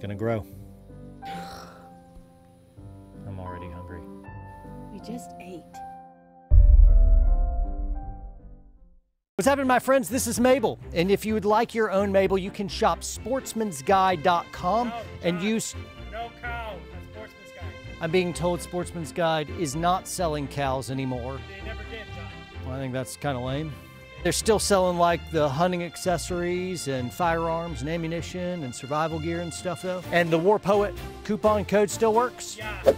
don't think it's gonna grow. I'm already hungry. We just ate. What's happening, my friends? This is Mabel. And if you would like your own Mabel, you can shop sportsmansguide.com No, and use. No cow. That's Sportsman's Guide. I'm being told Sportsman's Guide is not selling cows anymore. They never did, John. Well, I think that's kind of lame. They're still selling like the hunting accessories and firearms and ammunition and survival gear and stuff, though. And the War Poet coupon code still works, Yeah.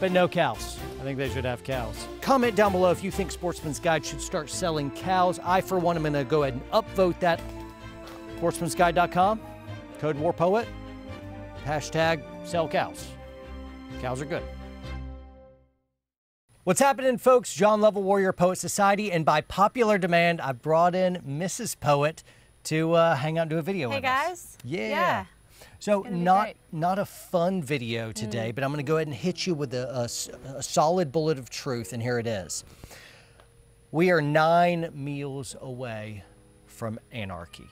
but no cows. I think they should have cows. Comment down below if you think Sportsman's Guide should start selling cows. I, for one, am going to go ahead and upvote that. Sportsmansguide.com, code War Poet, hashtag sell cows. Cows are good. What's happening, folks? John Lovell, Warrior Poet Society, and by popular demand, I brought in Mrs. Poet to uh, hang out and do a video Hey with us. guys. Yeah. Yeah. So not great. not a fun video today, but I'm going to go ahead and hit you with a solid bullet of truth, and here it is. We are nine meals away from anarchy.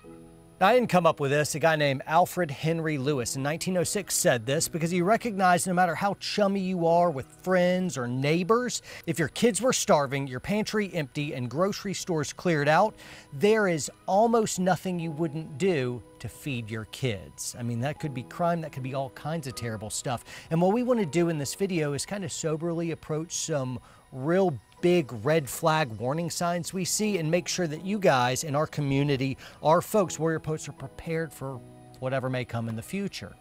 I didn't come up with this. A guy named Alfred Henry Lewis in 1906 said this because he recognized no matter how chummy you are with friends or neighbors, if your kids were starving, your pantry empty, and grocery stores cleared out, there is almost nothing you wouldn't do to feed your kids. I mean, that could be crime, that could be all kinds of terrible stuff. And what we want to do in this video is kind of soberly approach some real big red flag warning signs we see and make sure that you guys in our community, our folks, Warrior Poets, are prepared for whatever may come in the future.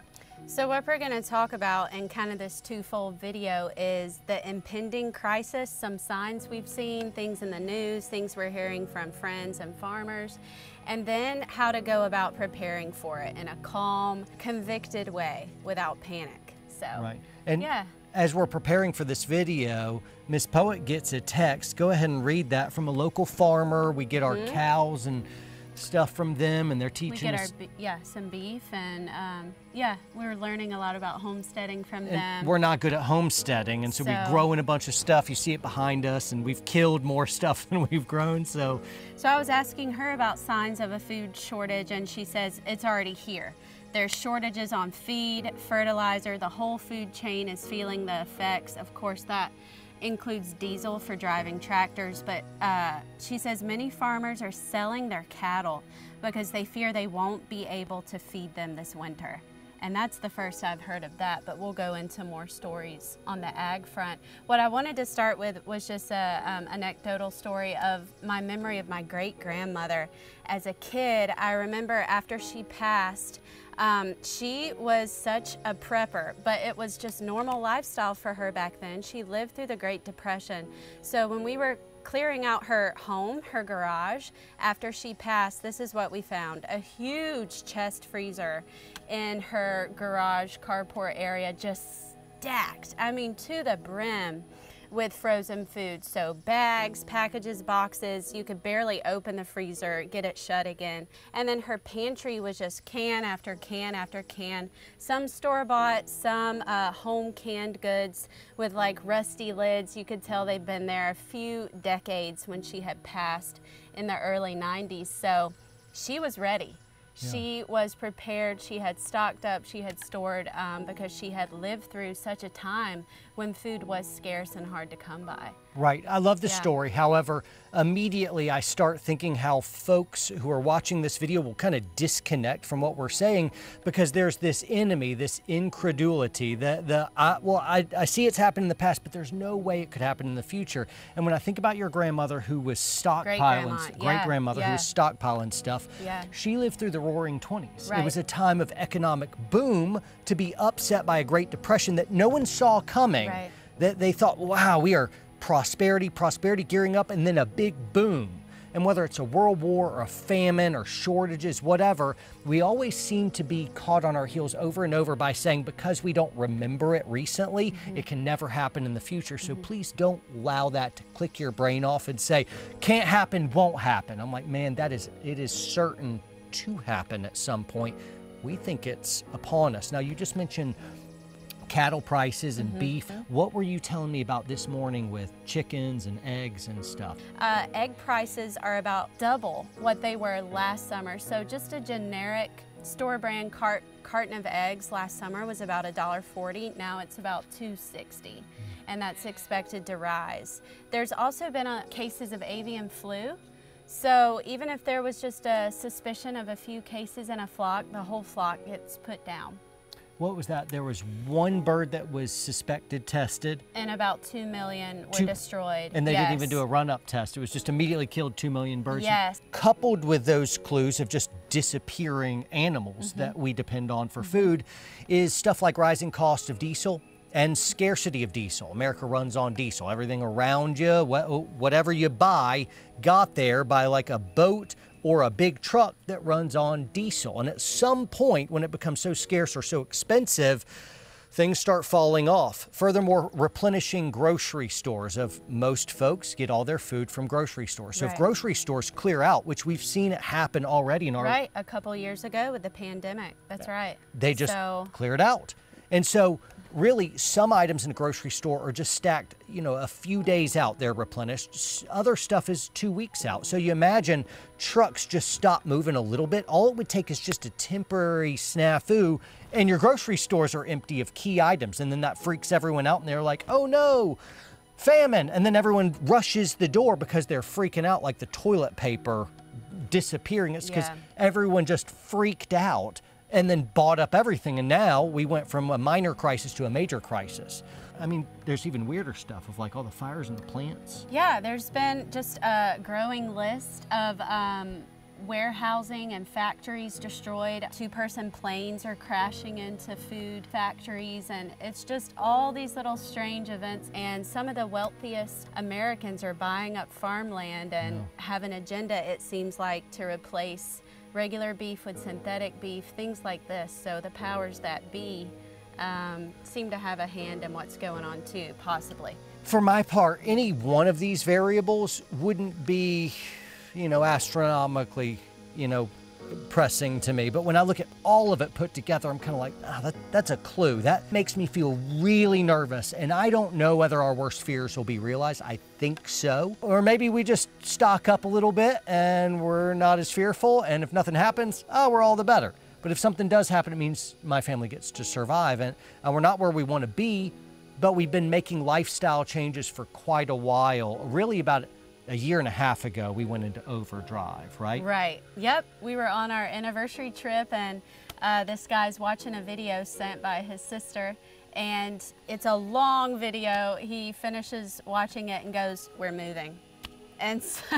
So what we're going to talk about in kind of this twofold video is the impending crisis, some signs we've seen, things in the news, things we're hearing from friends and farmers, and then how to go about preparing for it in a calm, convicted way without panic. So Right. And yeah. As we're preparing for this video, Miss Poet gets a text. Go ahead and read that from a local farmer. We get our cows and stuff from them, and they're Mm-hmm. We get our us. be- yeah some beef and um, yeah we're learning a lot about homesteading from And them. we're not good at homesteading, and so, we So- grow in a bunch of stuff. You see it behind us, and we've killed more stuff than we've grown. So So I was asking her about signs of a food shortage, and she says it's already here. There's shortages on feed, fertilizer, the whole food chain is feeling the effects. Of course, that includes diesel for driving tractors, but uh, she says many farmers are selling their cattle because they fear they won't be able to feed them this winter. And that's the first I've heard of that, but we'll go into more stories on the ag front. What I wanted to start with was just a um, anecdotal story of my memory of my great grandmother. As a kid, I remember after she passed, um, she was such a prepper, but it was just normal lifestyle for her back then. She lived through the Great Depression. So when we were clearing out her home, her garage, after she passed, this is what we found. A huge chest freezer in her garage carport area, just stacked, I mean to the brim with frozen food. So bags, packages, boxes, you could barely open the freezer, get it shut again. And then her pantry was just can after can after can. Some store-bought, some uh, home canned goods with like rusty lids. You could tell they'd been there a few decades when she had passed in the early 90s. So she was ready. She was prepared, she had stocked up, she had stored um, because she had lived through such a time when food was scarce and hard to come by. Right. I love the Yeah. story. However, immediately I start thinking how folks who are watching this video will kind of disconnect from what we're saying because there's this enemy, this incredulity. The the I, well, I, I see it's happened in the past, but there's no way it could happen in the future. And when I think about your grandmother who was stockpiling, Great-grandma, yeah, great grandmother who was stockpiling stuff, Yeah. she lived through the Roaring Twenties. It was a time of economic boom to be upset by a Great Depression that no one saw coming Right. that they thought, wow, we are prosperity, prosperity gearing up, and then a big boom. And whether it's a world war or a famine or shortages, whatever, we always seem to be caught on our heels over and over by saying because we don't remember it recently, mm-hmm. it can never happen in the future. So mm-hmm. please don't allow that to click your brain off and say, can't happen, won't happen. I'm like, man, that is, it is certain to happen at some point. We think it's upon us. Now, you just mentioned cattle prices Mm-hmm. and beef. What were you telling me about this morning with chickens and eggs and stuff? Uh, egg prices are about double what they were last summer. So just a generic store brand cart, carton of eggs last summer was about $1.40. Now it's about $2.60 and that's expected to rise. There's also been a, cases of avian flu. So even if there was just a suspicion of a few cases in a flock, the whole flock gets put down. What was that? There was one bird that was suspected tested, And about 2 million were Two- destroyed. and they didn't even do a run up test. It was just immediately killed 2 million birds. Yes. Coupled with those clues of just disappearing animals Mm-hmm. that we depend on for food is stuff like rising cost of diesel and scarcity of diesel. America runs on diesel. Everything around you, whatever you buy, got there by like a boat or a big truck that runs on diesel. And at some point, when it becomes so scarce or so expensive, things start falling off. Furthermore, replenishing grocery stores of most folks get all their food from grocery stores. So if grocery stores clear out, which we've seen it happen already in our Right, a couple years ago with the pandemic. That's right. they just so, cleared out. And so really some items in a grocery store are just stacked, you know, a few days out they're replenished. Other stuff is 2 weeks out. So you imagine trucks just stop moving a little bit. All it would take is just a temporary snafu and your grocery stores are empty of key items and then that freaks everyone out and they're like, "Oh no, famine." And then everyone rushes the door because they're freaking out like the toilet paper disappearing. It's because Yeah. everyone just freaked out and then bought up everything. And now we went from a minor crisis to a major crisis. I mean, there's even weirder stuff of like all the fires in the plants. yeah, there's been just a growing list of um, warehousing and factories destroyed. Two person planes are crashing into food factories, and it's just all these little strange events. And some of the wealthiest Americans are buying up farmland and have an agenda, it seems like, to replace regular beef with synthetic beef, things like this. So the powers that be um, seem to have a hand in what's going on too, possibly. For my part, any one of these variables wouldn't be, you know, astronomically, you know, pressing to me. But when I look at all of it put together, I'm kind of like, ah, that, that's a clue. That makes me feel really nervous. And I don't know whether our worst fears will be realized. I think so. Or maybe we just stock up a little bit and we're not as fearful. And if nothing happens, oh, we're all the better. But if something does happen, it means my family gets to survive. And, and we're not where we want to be, but we've been making lifestyle changes for quite a while. Really, about a year and a half ago, we went into overdrive, right? Right. Yep. We were on our anniversary trip, and uh, this guy's watching a video sent by his sister. And it's a long video. He finishes watching it and goes, We're moving. And so,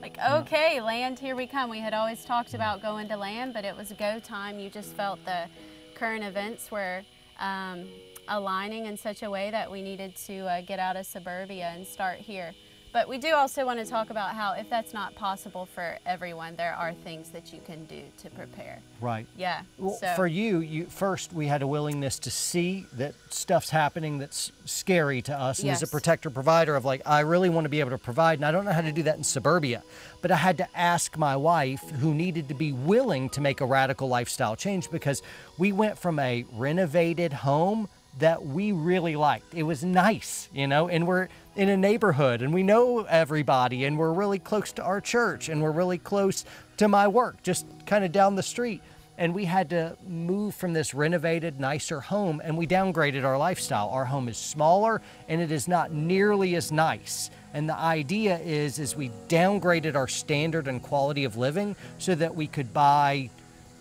like, okay, land, here we come. We had always talked about going to land, but it was go time. You just felt the current events were um, aligning in such a way that we needed to uh, get out of suburbia and start here. But we do also want to talk about how, if that's not possible for everyone, there are things that you can do to prepare. Right. Yeah. Well, so, for you, you first we had a willingness to see that stuff's happening that's scary to us, and as a protector provider of like, I really want to be able to provide, and I don't know how to do that in suburbia, but I had to ask my wife, who needed to be willing to make a radical lifestyle change, because we went from a renovated home that we really liked. It was nice, you know, and we're in a neighborhood and we know everybody and we're really close to our church and we're really close to my work, just kind of down the street. And we had to move from this renovated, nicer home and we downgraded our lifestyle. Our home is smaller and it is not nearly as nice. And the idea is is we downgraded our standard and quality of living so that we could buy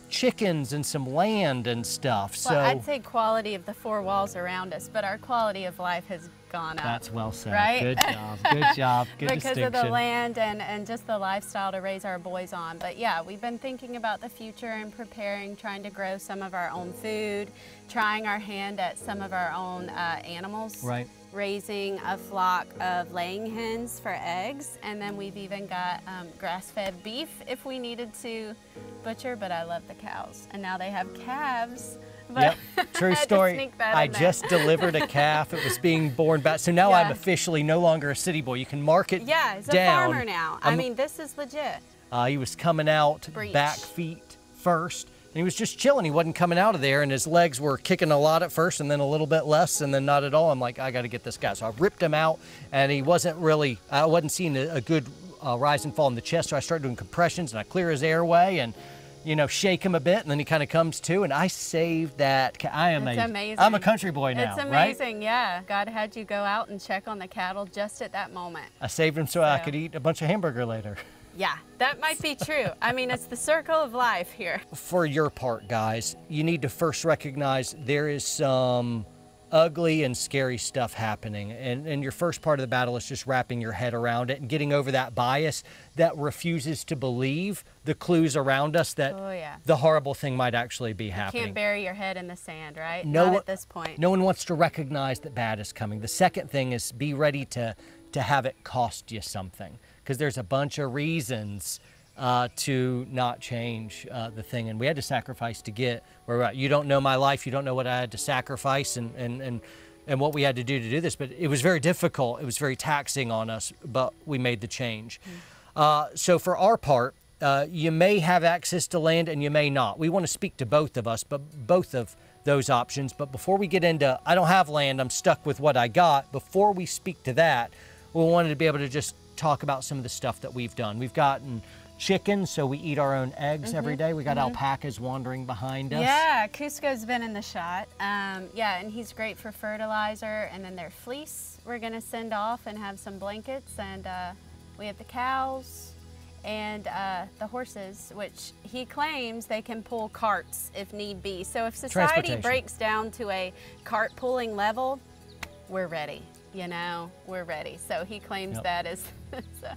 chickens and some land and stuff. well, so I'd say quality of the four walls around us, but our quality of life has gone up. That's well said. Right? Good job. Good job. Good because of the land and, and just the lifestyle to raise our boys on. But yeah, we've been thinking about the future and preparing, trying to grow some of our own food, trying our hand at some of our own uh, animals. Right. Raising a flock of laying hens for eggs, and then we've even got um, grass-fed beef if we needed to butcher. But I love the cows, and now they have calves. But Yep, true I story. that I just delivered a calf. It was being born back. So now I'm officially no longer a city boy. You can mark it Yeah, he's a farmer now. I I'm- mean, this is legit. Uh, he was coming out Breech. back feet first. He was just chilling. He wasn't coming out of there, and his legs were kicking a lot at first, and then a little bit less, and then not at all. I'm like, I got to get this guy. So I ripped him out, and he wasn't really. I wasn't seeing a, a good uh, rise and fall in the chest. So I started doing compressions, and I clear his airway, and you know, shake him a bit, and then he kind of comes to, and I saved that. I am It's a, amazing. I'm a country boy now, It's right? amazing, yeah. God had you go out and check on the cattle just at that moment. I saved him so, I could eat a bunch of hamburger later. Yeah, that might be true. I mean, it's the circle of life here. for your part, guys, you need to first recognize there is some ugly and scary stuff happening. And, and your first part of the battle is just wrapping your head around it and getting over that bias that refuses to believe the clues around us that Oh, yeah. the horrible thing might actually be happening. You can't bury your head in the sand, right? no Not one- at this point. No one wants to recognize that bad is coming. The second thing is be ready to to have it cost you something because there's a bunch of reasons uh, to not change uh, the thing, and we had to sacrifice to get where we're at. You don't know my life. You don't know what I had to sacrifice and and and. And what we had to do to do this, but it was very difficult. It was very taxing on us, but we made the change. Uh, so for our part, uh, you may have access to land and you may not. We want to speak to both of us, but both of those options. But before we get into, I don't have land, I'm stuck with what I got. Before we speak to that, we wanted to be able to just talk about some of the stuff that we've done. We've gotten chickens, so we eat our own eggs every day. We got alpacas wandering behind us. Yeah, Cusco's been in the shot. Um, yeah, and he's great for fertilizer. And then their fleece, we're gonna send off and have some blankets. And uh, we have the cows and uh, the horses, which he claims they can pull carts if need be. So if society breaks down to a cart pulling level, we're ready. You know, we're ready. So he claims Yep. that is so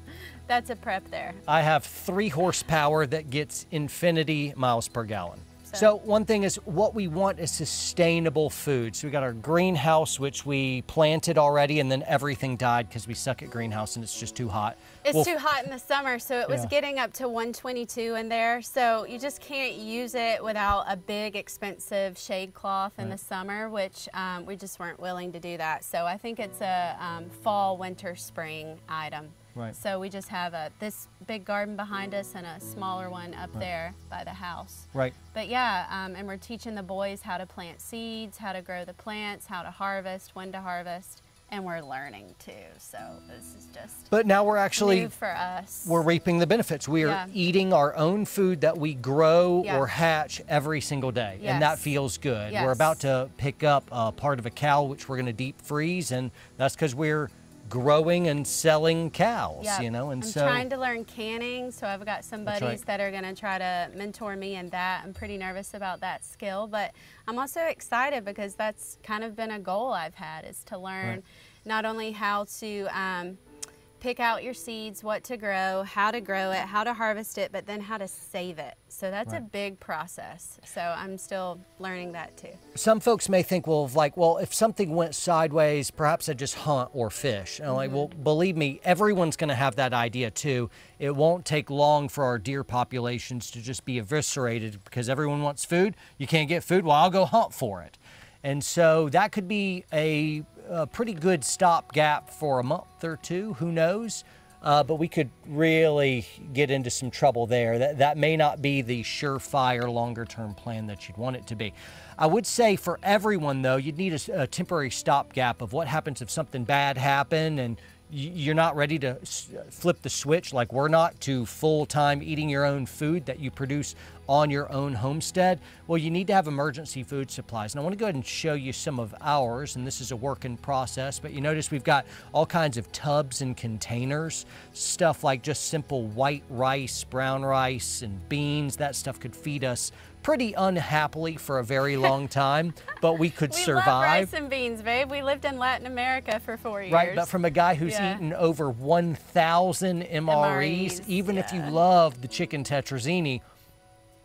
that's a prep there. I have three horsepower that gets infinity miles per gallon. So, So- one thing is what we want is sustainable food. So we got our greenhouse, which we planted already, and then everything died because we suck at greenhouse and it's just too hot. It's Well, too hot in the summer, so it was Yeah. getting up to 122 in there. So you just can't use it without a big, expensive shade cloth in the summer, which um, we just weren't willing to do that. So I think it's a um, fall, winter, spring item. Right. So we just have a this big garden behind us and a smaller one up there by the house. Right. But yeah, um, and we're teaching the boys how to plant seeds, how to grow the plants, how to harvest, when to harvest, and we're learning too. So this is just But now we're actually new for us. we're reaping the benefits. We are Yeah. eating our own food that we grow Yeah. or hatch every single day, and that feels good. We're about to pick up a part of a cow, which we're going to deep freeze, and that's because we're growing and selling cows. Yep. You know, and so I'm trying to learn canning, so I've got some buddies right. that are going to try to mentor me in that. I'm pretty nervous about that skill, but I'm also excited because that's kind of been a goal I've had is to learn Right. not only how to um, pick out your seeds, what to grow, how to grow it, how to harvest it, but then how to save it. So that's a big process. So I'm still learning that too. some folks may think, well, like, well, if something went sideways, perhaps I just hunt or fish. And I'm like, well, Mm-hmm. believe me, everyone's going to have that idea too. It won't take long for our deer populations to just be eviscerated because everyone wants food. You can't get food. Well, I'll go hunt for it. And so that could be a, a pretty good stopgap for a month or two. Who knows? Uh, but we could really get into some trouble there. That, that may not be the surefire longer term plan that you'd want it to be. I would say for everyone, though, you'd need a temporary stopgap of what happens if something bad happened and you're not ready to flip the switch like we're not to full time eating your own food that you produce on your own homestead. Well, you need to have emergency food supplies. And I want to go ahead and show you some of ours. And this is a work in process, but you notice we've got all kinds of tubs and containers, stuff like just simple white rice, brown rice, and beans. That stuff could feed us pretty unhappily for a very long time, but we could We love survive. rice and beans, babe. We lived in Latin America for four years. Right, but from a guy who's Yeah. eaten over 1,000 MREs, MREs, even if you love the chicken tetrazzini,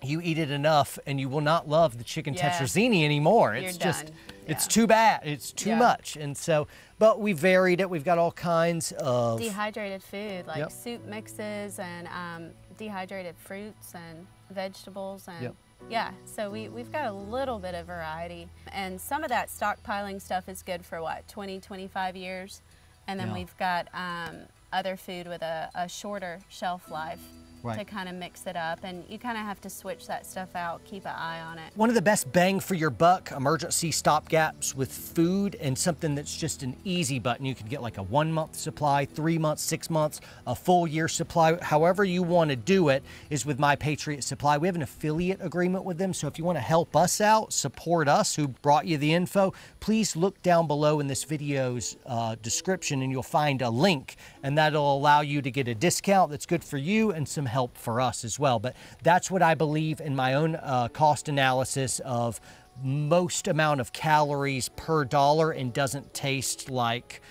you eat it enough and you will not love the chicken Yeah. tetrazzini anymore. You're It's just, done. it's Yeah. too bad. It's too Yeah. much. And so, but we varied it. We've got all kinds of. dehydrated food like Yep. soup mixes and um, dehydrated fruits and vegetables and Yep. Yeah so we, we've got a little bit of variety. And some of that stockpiling stuff is good for what 20 25 years? And then Yeah. we've got um, other food with a, a shorter shelf life Right. to kind of mix it up. And you kind of have to switch that stuff out, keep an eye on it. One of the best bang for your buck emergency stopgaps with food and something that's just an easy button. You can get like a one month supply, three months, six months, a full year supply, however you want to do it, is with My Patriot Supply. We have an affiliate agreement with them. So if you want to help us out, support us who brought you the info, please look down below in this video's uh, description and you'll find a link and that'll allow you to get a discount that's good for you and some help for us as well. But that's what I believe in my own uh, cost analysis of most amount of calories per dollar and doesn't taste like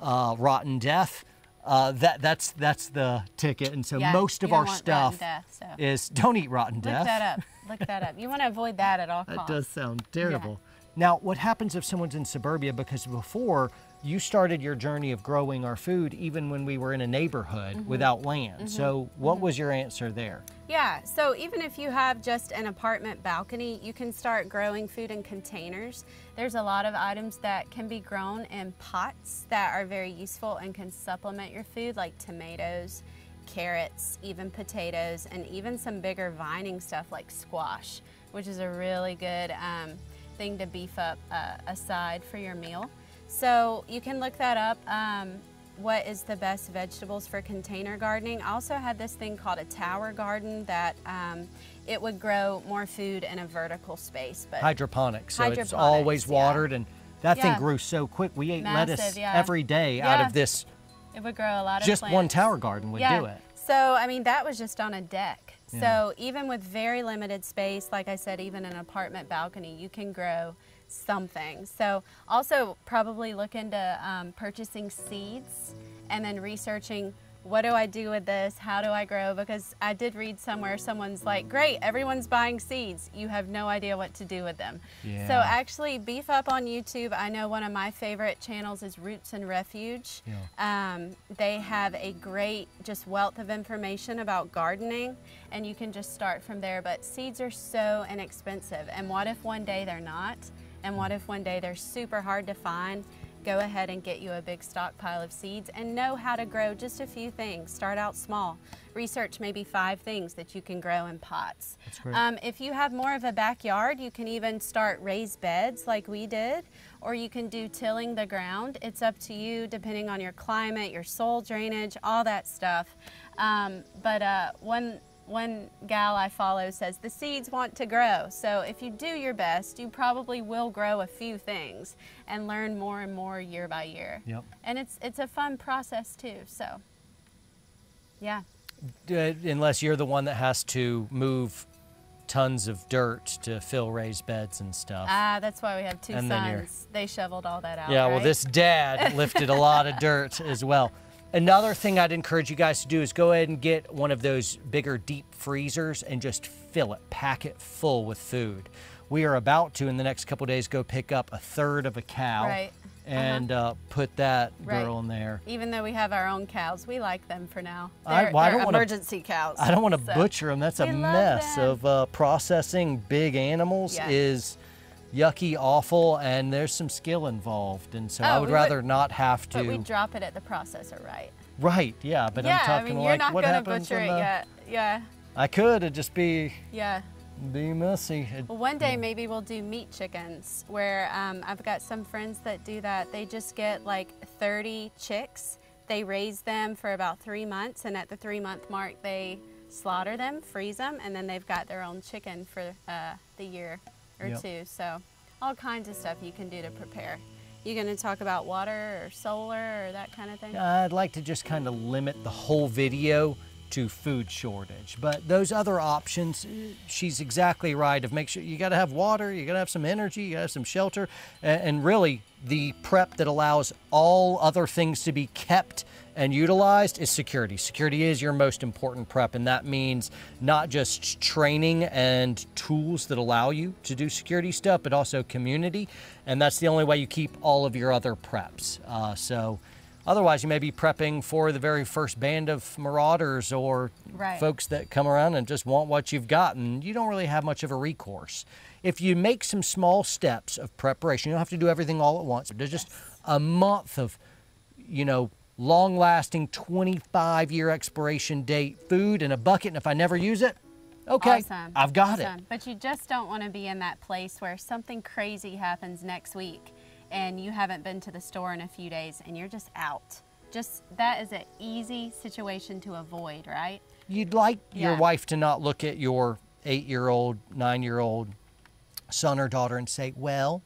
uh, rotten death. Uh, that that's that's the ticket, and so Yeah, most of our stuff death, so. is don't eat rotten Look death. that up. Look that up. You want to avoid that at all costs. That does sound terrible. Now, what happens if someone's in suburbia? Because before you started your journey of growing our food, even when we were in a neighborhood Mm-hmm. without land. So, what was your answer there? Yeah, so even if you have just an apartment balcony, you can start growing food in containers. There's a lot of items that can be grown in pots that are very useful and can supplement your food, like tomatoes, carrots, even potatoes, and even some bigger vining stuff like squash, which is a really good um, thing to beef up uh, a side for your meal. So you can look that up. Um, what is the best vegetables for container gardening. I also had this thing called a tower garden that um, it would grow more food in a vertical space. But Hydroponics. So, it's Hydroponics, always yeah. watered, and that thing grew so quick. We ate Massive, lettuce yeah. every day out of this. it would grow a lot of Just one tower garden would yeah. do it. So I mean that was just on a deck. Yeah. So even with very limited space, like I said, even an apartment balcony, you can grow something. So also probably look into um, purchasing seeds and then researching what do I do with this? How do I grow? Because I did read somewhere someone's like, great, everyone's buying seeds. You have no idea what to do with them. Yeah. So actually beef up on YouTube. I know one of my favorite channels is Roots and Refuge. Um, they have a great just wealth of information about gardening and you can just start from there. But seeds are so inexpensive. And what if one day they're not? And what if one day they're super hard to find? Go ahead and get you a big stockpile of seeds and know how to grow just a few things. Start out small. Research maybe five things that you can grow in pots. Um, if you have more of a backyard, you can even start raised beds like we did, or you can do tilling the ground. It's up to you depending on your climate, your soil drainage, all that stuff. Um, but uh, one, one gal I follow says the seeds want to grow. So if you do your best, you probably will grow a few things and learn more and more year by year. Yep. And it's, it's a fun process too. So, yeah. Uh, unless you're the one that has to move tons of dirt to fill raised beds and stuff. Ah, that's why we have two And sons. They shoveled all that out. Yeah, well, this dad lifted a lot of dirt as well. Another thing I'd encourage you guys to do is go ahead and get one of those bigger deep freezers and just fill it, pack it full with food. We are about to, in the next couple days, go pick up a third of a cow Right. Uh-huh. and uh, put that Right. girl in there. Even though we have our own cows, we like them for now. I- They're, well, I don't wanna- emergency cows. I don't want to so- butcher them. That's a We mess of uh, processing big animals Yeah. is yucky, awful, and there's some skill involved. And so I Oh, would we would- rather not have to. But we drop it at the processor, right? Right, yeah, but yeah, I'm talking I mean, you're like not what gonna happens butcher it the- yet. Yeah, I could, it'd just be yeah. be messy. It- Well, one day maybe we'll do meat chickens, where um, I've got some friends that do that. They just get like 30 chicks. They raise them for about three months, and at the three month mark, they slaughter them, freeze them, and then they've got their own chicken for uh, the year or Yep. two. So, all kinds of stuff you can do to prepare. You going to talk about water or solar or that kind of thing? I'd like to just kind of limit the whole video to food shortage. But those other options, eh, she's exactly right. Of make sure you got to have water, you got to have some energy, you got to have some shelter, and really the prep that allows all other things to be kept and utilized is security. Security is your most important prep, and that means not just training and tools that allow you to do security stuff, but also community. And that's the only way you keep all of your other preps. Uh, so, otherwise, you may be prepping for the very first band of marauders or Right. folks that come around and just want what you've got, and you don't really have much of a recourse. If you make some small steps of preparation, you don't have to do everything all at once. There's just a month of, you know, long lasting 25 year expiration date food in a bucket. And if I never use it, okay, Awesome. I've got Awesome. it. But you just don't want to be in that place where something crazy happens next week and you haven't been to the store in a few days and you're just out. Just that is an easy situation to avoid, right? You'd like your wife to not look at your eight year old, nine year old son or daughter and say, well,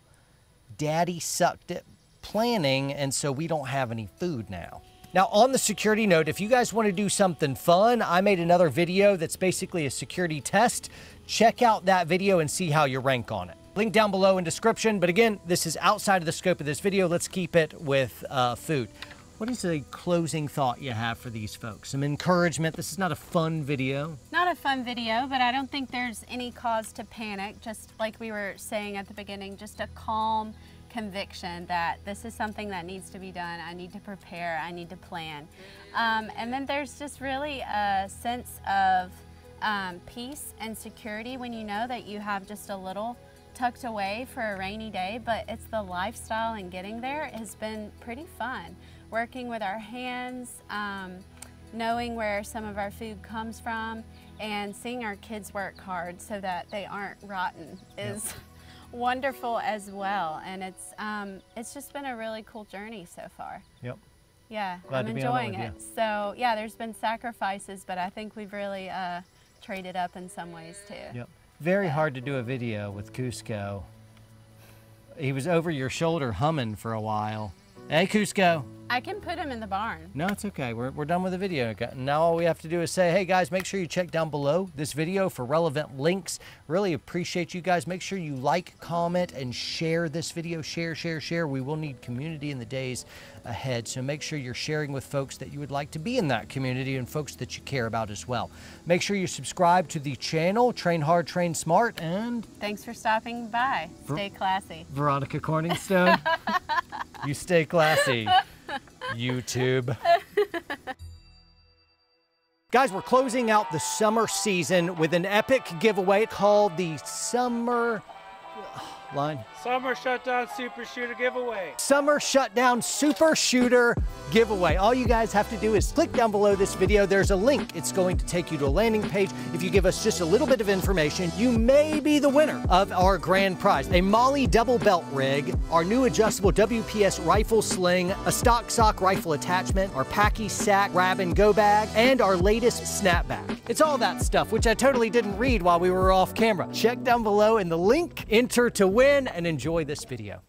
daddy sucked at planning, and so we don't have any food now. Now, on the security note, if you guys want to do something fun, I made another video that's basically a security test. Check out that video and see how you rank on it. Link down below in description. But again, this is outside of the scope of this video. Let's keep it with uh, food. What is a closing thought you have for these folks? Some encouragement. This is not a fun video. Not a fun video, but I don't think there's any cause to panic. Just like we were saying at the beginning, just a calm conviction that this is something that needs to be done. I need to prepare, I need to plan. Um, and then there's just really a sense of um, peace and security when you know that you have just a little tucked away for a rainy day, but it's the lifestyle and getting there has been pretty fun. Working with our hands, um, knowing where some of our food comes from, and seeing our kids work hard so that they aren't rotten is wonderful as well. And it's um, it's just been a really cool journey so far. Yep. Yeah, Glad I'm to be on it enjoying it. So yeah, there's been sacrifices, but I think we've really uh, traded up in some ways too. Yep. Very hard to do a video with Cusco. He was over your shoulder humming for a while. Hey, Cusco. I can put him in the barn. No, it's okay. We're, we're done with the video. Now all we have to do is say, hey guys, make sure you check down below this video for relevant links. Really appreciate you guys. Make sure you like, comment, and share this video. Share, share, share. We will need community in the days ahead. So make sure you're sharing with folks that you would like to be in that community and folks that you care about as well. Make sure you subscribe to the channel, Train Hard, Train Smart, and Thanks for stopping by. Stay classy. Veronica Corningstone. you stay classy, YouTube. Guys, we're closing out the summer season with an epic giveaway called the Summer Line. Summer shutdown super shooter giveaway. Summer Shutdown Super Shooter giveaway. All you guys have to do is click down below this video. There's a link. It's going to take you to a landing page. If you give us just a little bit of information, you may be the winner of our grand prize. A MOLLE double belt rig, our new adjustable WPS rifle sling, a stock sock rifle attachment, our Packy sack grab and go bag, and our latest snapback. It's all that stuff, which I totally didn't read while we were off camera. Check down below in the link, enter to win, and enjoy this video.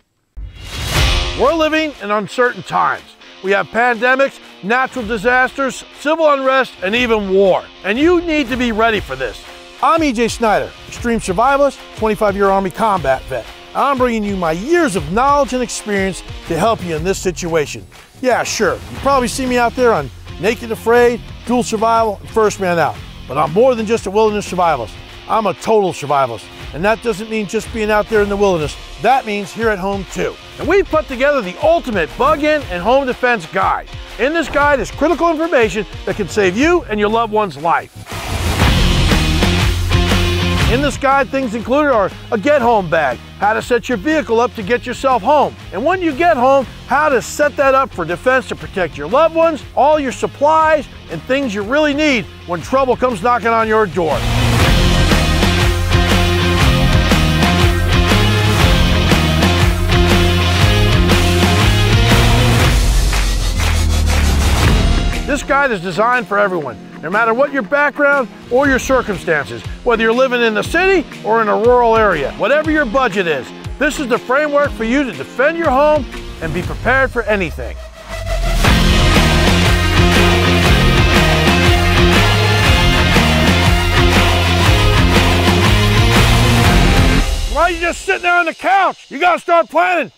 We're living in uncertain times. We have pandemics, natural disasters, civil unrest, and even war. And you need to be ready for this. I'm EJ Snyder, extreme survivalist, 25 year Army combat vet. I'm bringing you my years of knowledge and experience to help you in this situation. Yeah, sure, you probably see me out there on Naked Afraid, Dual Survival, and First Man Out. But I'm more than just a wilderness survivalist. I'm a total survivalist. And that doesn't mean just being out there in the wilderness. That means here at home too. And we've put together the ultimate bug-in and home defense guide. In this guide is critical information that can save you and your loved one's life. In this guide, things included are a get home bag, how to set your vehicle up to get yourself home. And when you get home, how to set that up for defense to protect your loved ones, all your supplies, and things you really need when trouble comes knocking on your door. This guide is designed for everyone, no matter what your background or your circumstances, whether you're living in the city or in a rural area. Whatever your budget is, this is the framework for you to defend your home and be prepared for anything. Why are you just sitting there on the couch? You gotta start planning.